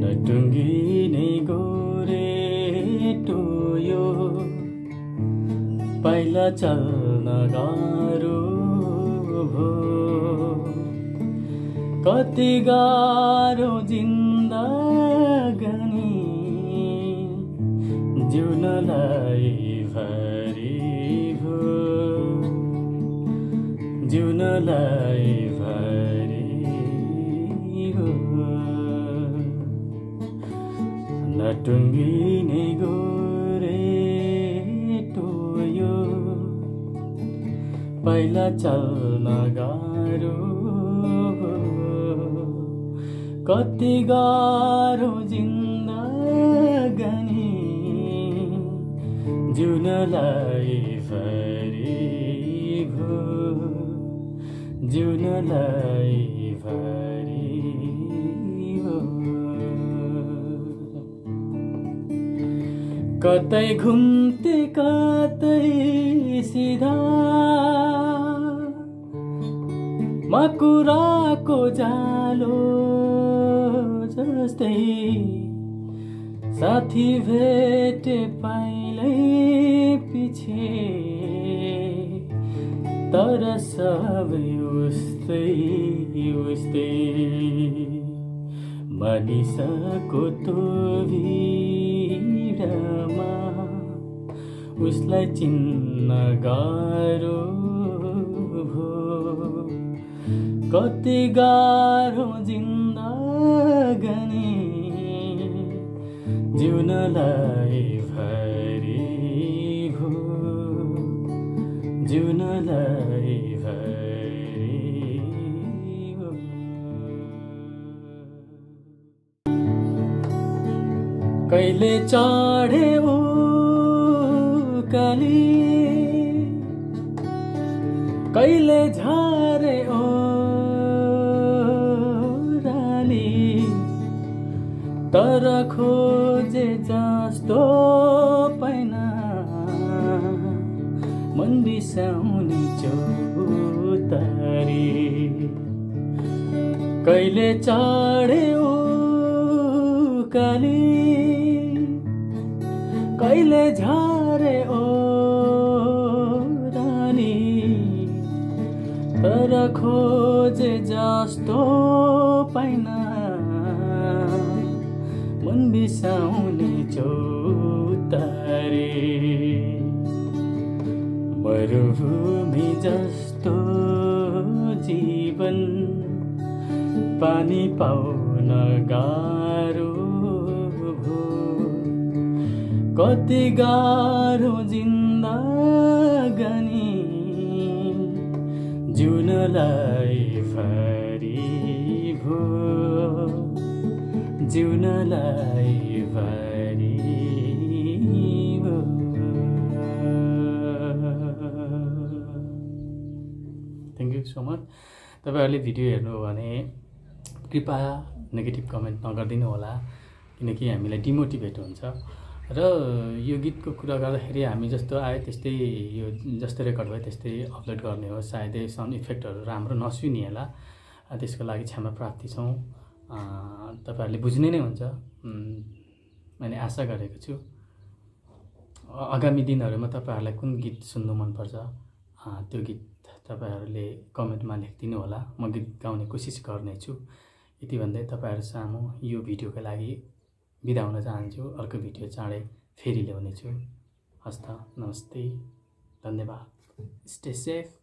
नटुङ्गिने गोरे Toyo पाइला चल्न गाह्रो भो कति गाह्रो जिन्दगानी जिउनलाई भरि भो जिउनलाई नटुङ्गिने गोरे टोयो पहिला चल्न गाह्रो कति गाह्रो जिन्दगानी जिउनलाई भरि भो जिउनलाई भरि कतै घुम्ते कतै सिधा। मकुराको जालो जस्तै साथी भेटे पाइलै पछि। तर सबै उस्तै उस्तै मानिसको तो भिडमा उसलाई चिन्न गाह्रो भो। कति गाह्रो जिन्दगानी जिउनलाई भरि भो। जिउनलाई कहिले चढे कहिले झरे ओ रानी? तर खोजे जस्तो पैना। मन बिसाउने चौतारी। कहिले चढे काली? कहिले झरे ओ खोजे जस्तो पाइना। मन बिसाउने चौतारे। मरुभूमि जस्तो जीवन पानी पाउन गाह्रो कति गाह्रो जिन्दगानी जिउनलाई भरि जिउनलाई भरि थ्याङ्क यू सो मच तपाईँहरूले भिडियो हेर्नु भने कृपया नेगेटिभ कमेन्ट नगरिदिनु होला किनकि हामीलाई डिमोटिभेट हुन्छ। र यो गीतको कुरा गर्दाखेरि हामी जस्तो आयो त्यस्तै यो जस्तै रेकर्ड भयो त्यस्तै अपलोड गर्ने हो। सायदै साउन्ड इफेक्टहरू राम्रो नसुनिएला। त्यसको लागि क्षमा प्रार्थी छौँ। तपाईँहरूले बुझ्ने नै हुन्छ। मैले आशा गरेको छु। आगामी दिनहरूमा तपाईँहरूलाई कुन गीत सुन्नु मनपर्छ? त्यो गीत तपाईँहरूले कमेन्टमा लेखिदिनु होला। म गीत गाउने कोसिस गर्नेछु। यति भन्दै तपाईँहरू सामु यो भिडियोको लागि बिदा हुन चाहन्छु। अर्को भिडियो चाँडै फेरि ल्याउनेछु। हस्त नमस्ते धन्यवाद। Stay safe.